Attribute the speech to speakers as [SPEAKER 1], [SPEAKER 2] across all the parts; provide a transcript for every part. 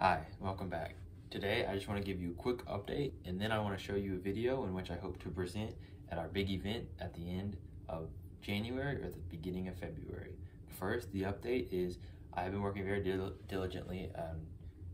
[SPEAKER 1] Hi, welcome back. Today I just want to give you a quick update and then I want to show you a video in which I hope to present at our big event at the end of January or the beginning of February. First, the update is I've been working very dil diligently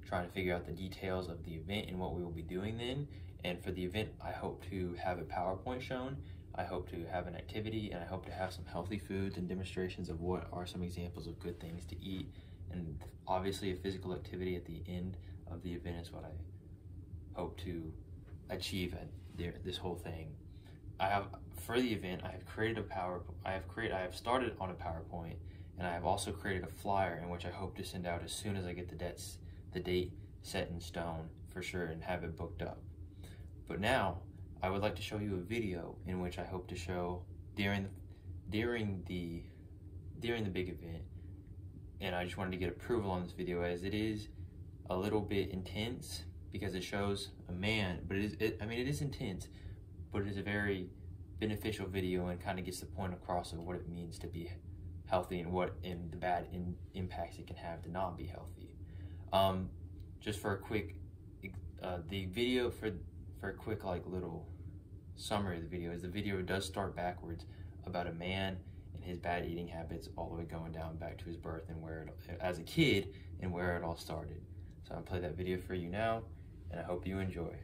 [SPEAKER 1] trying to figure out the details of the event and what we will be doing then. And for the event, I hope to have a PowerPoint shown. I hope to have an activity and I hope to have some healthy foods and demonstrations of what are some examples of good things to eat and obviously a physical activity at the end of the event is what I hope to achieve at this whole thing. I have for the event I have created a power I have created I have started on a PowerPoint and I have also created a flyer in which I hope to send out as soon as I get the debts the date set in stone for sure and have it booked up. But now I would like to show you a video in which I hope to show during during the during the big event and I just wanted to get approval on this video as it is a little bit intense because it shows a man, but it is, it, I mean, it is intense, but it is a very beneficial video and kind of gets the point across of what it means to be healthy and what and the bad in, impacts it can have to not be healthy. Um, just for a quick, uh, the video for for a quick like little summary of the video is the video does start backwards about a man his bad eating habits all the way going down back to his birth and where it, as a kid and where it all started. So I'll play that video for you now, and I hope you enjoy.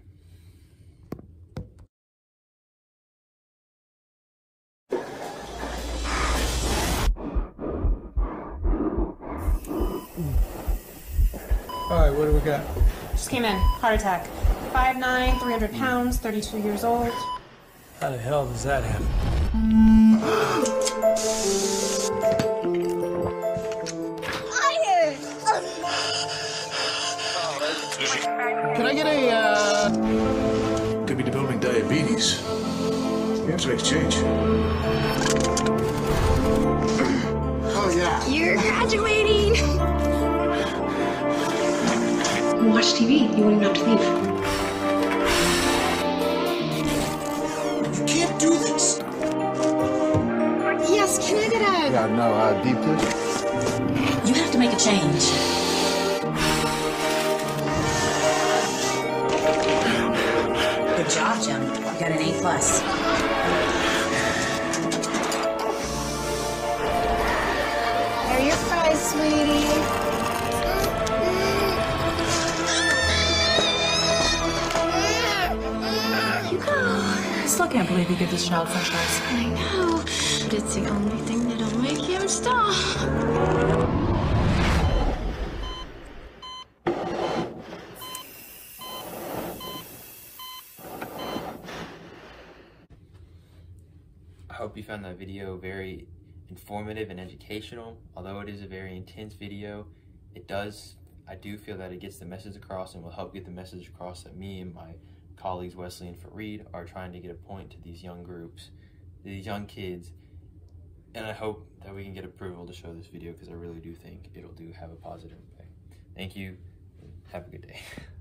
[SPEAKER 2] All right, what do we got?
[SPEAKER 3] Just came in. Heart attack. 5'9", 300 pounds, 32 years old.
[SPEAKER 2] How the hell does that happen?
[SPEAKER 4] Can I get a, uh... Could be developing diabetes. You have to exchange.
[SPEAKER 5] Oh, yeah.
[SPEAKER 6] You're graduating! Watch TV. You won't even have to leave.
[SPEAKER 4] You can't do this!
[SPEAKER 6] Yes, can I get a...
[SPEAKER 5] Yeah, no, uh, deep dish?
[SPEAKER 7] You have to make a change. Good job, Jim. You got an A plus.
[SPEAKER 6] There are your fries, sweetie.
[SPEAKER 7] I still can't believe you give this child french fries.
[SPEAKER 6] I know, but it's the only thing that'll make him stop.
[SPEAKER 1] Hope you found that video very informative and educational. Although it is a very intense video, it does, I do feel that it gets the message across and will help get the message across that me and my colleagues Wesley and Fareed are trying to get a point to these young groups, these young kids. And I hope that we can get approval to show this video because I really do think it'll do have a positive impact. Thank you. Have a good day.